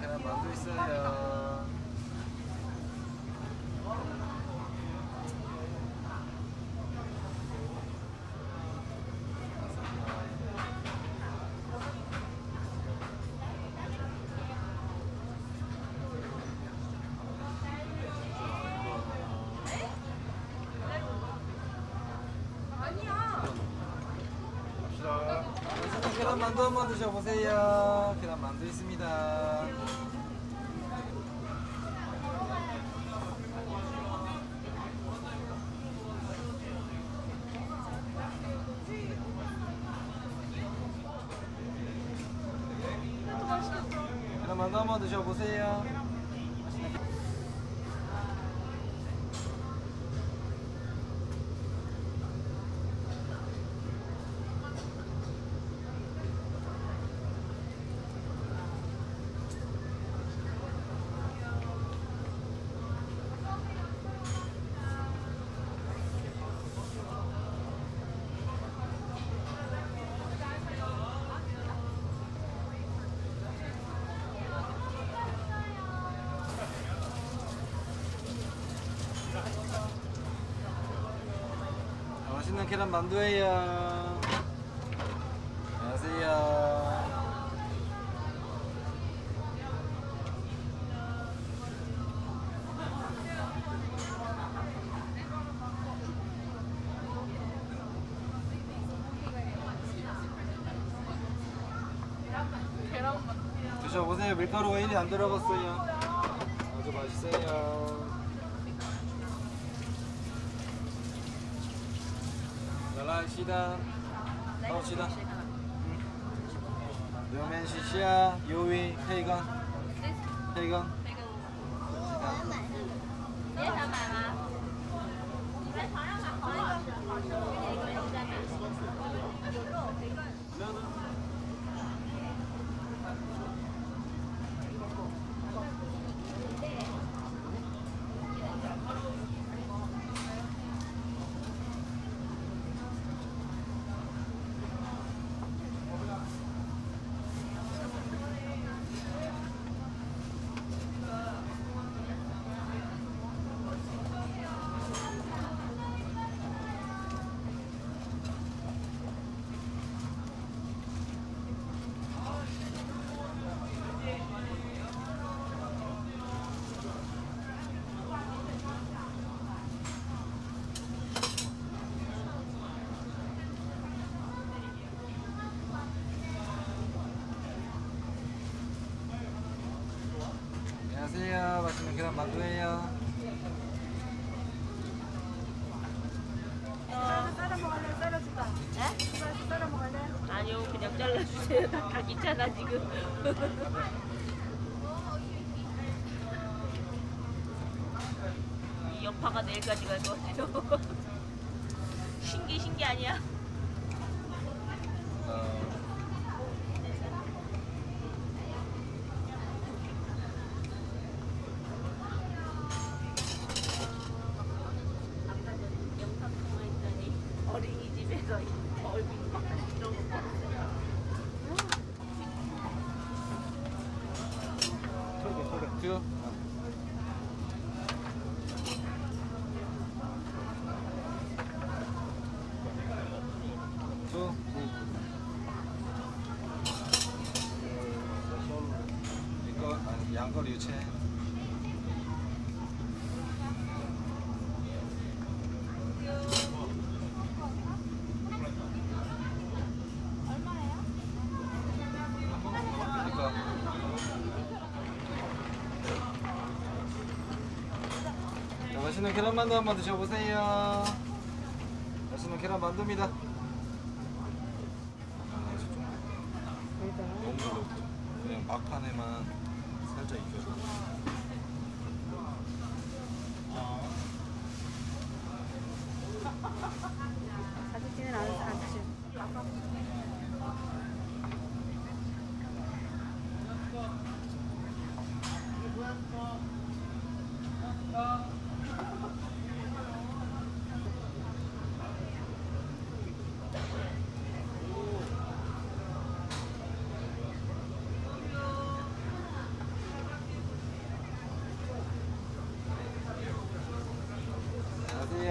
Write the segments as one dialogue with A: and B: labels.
A: 계란 만두 있어요. 맛있는 만두 한번 드셔보세요. 계란 만두 있습니다. 계란 만두 한번 드셔보세요. 맛있는 계란 만두예요. 안녕하세요. 드셔보세요. 밀가루가 1이 안 들어갔어요. 아주 맛있어요. 날라 시다 가봅시다
B: 요맨 시시야 요위 페이건 페이건
A: 안녕하세요. 맛있는 계란 만두예요.
C: 썰어 먹을래? 썰어줄까?
B: 네?
C: 썰어, 썰어 먹을래?
B: 아니요, 그냥 잘라주세요. 다 귀찮아 지금. 이 여파가 내일까지 갈 것 같아요. 신기 신기 아니야?
A: 어,
B: 영상 보고 있더니 어린이집에서 얼굴 막 이런 거 봤어요.
A: 털게, 털게. 쭉. 쭉. 이거 유채. 맛있는 계란 만두 한번 드셔보세요. 맛있는 계란 만두입니다. 아, 너무 어렵고 그냥 막판에만
C: 这一个。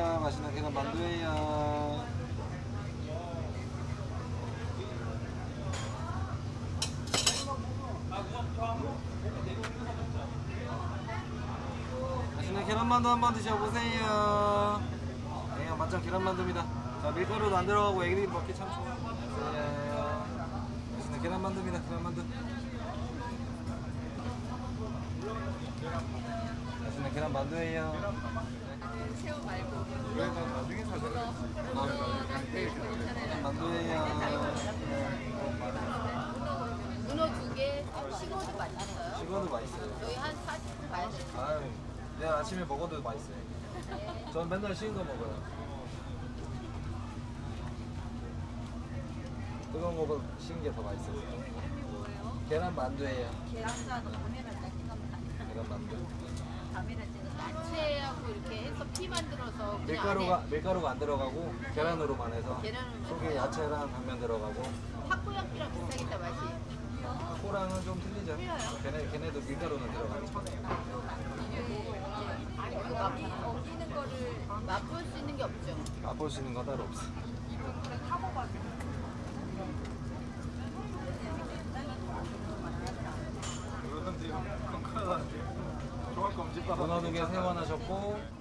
A: 드셔보세요. 맛있는 계란 만두예요. 맛있는 계란만두 한번 드셔보세요. 네, 맛장 계란만두입니다. 자, 밀가루도 안 들어가고 애기들이 먹기 참 좋아요. 맛있는 계란만두입니다. 계란만두. 맛있는 계란만두예요.
B: 새우 말고
A: 만두예요.
B: 문어 두 개, 식어도 맛있어요.
A: 식어도 맛있어요.
B: 저희 한 40분 가야 돼요.
A: 아유, 내일 아침에 먹어도 맛있어요. 전 맨날 식은 거 먹어요. 뜨거운 거보다 식은 게 더 맛있어요. 계란 만두예요.
B: 계란자도 카메라 찍으면
A: 계란 만두.
B: 카메라 찍어서 야채하고 이렇게 해서 피 그냥
A: 밀가루가 밀가루가 안 들어가고 계란으로만 해서
B: 계란으로만
A: 속에. 야채랑 당면 들어가고
B: 타코야끼랑 비슷하겠다 맛이.
A: 코랑은 좀 틀리죠. 걔네 걔네도 밀가루는 들어가고.
B: 그 맛, 어기는 거를 맛볼 수 있는 게 없죠.
A: 맛볼 수 있는 거 따로 없어. 두개 세원하셨고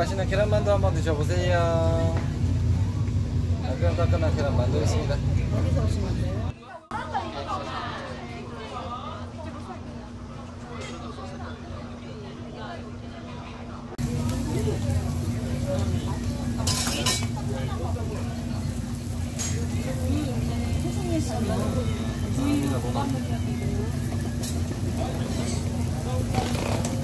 A: 맛있는 계란만두 한번 드셔보세요. 따끈따끈한 계란만두 있습니다. 감사합니다. 문어.